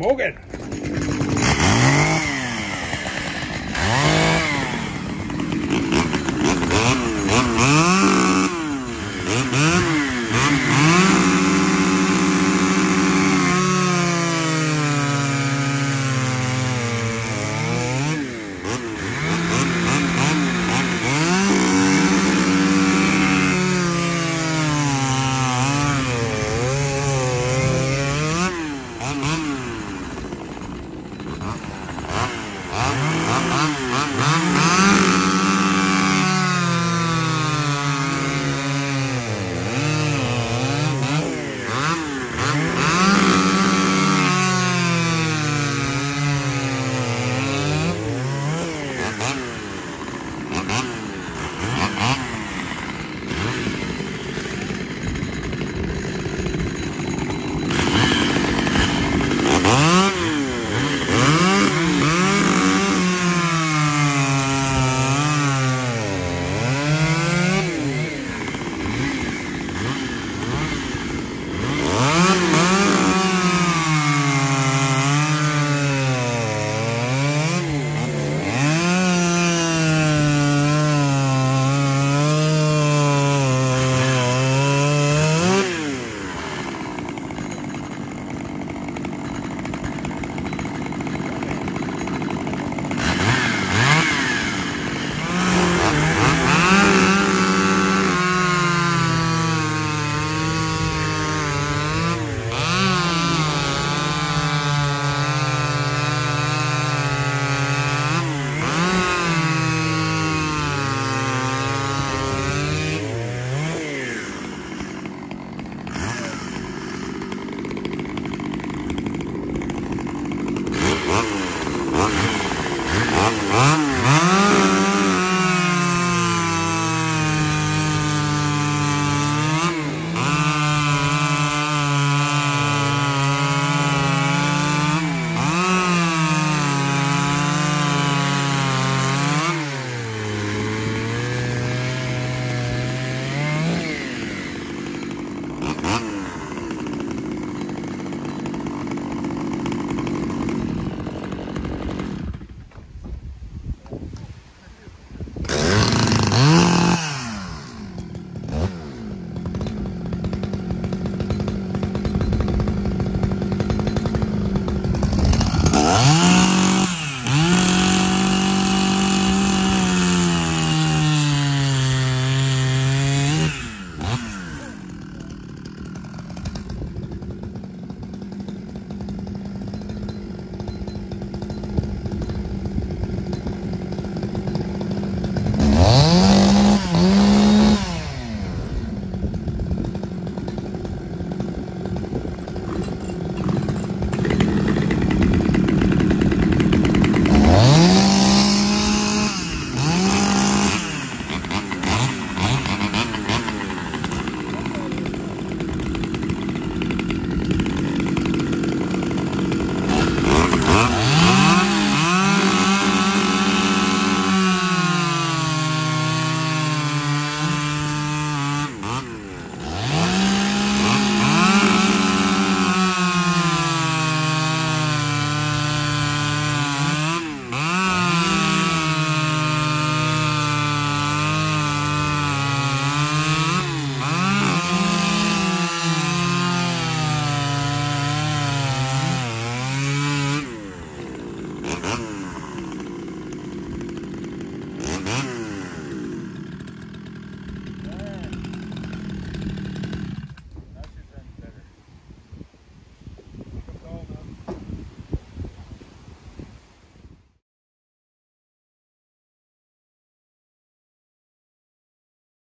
Morgen. Mm-hmm.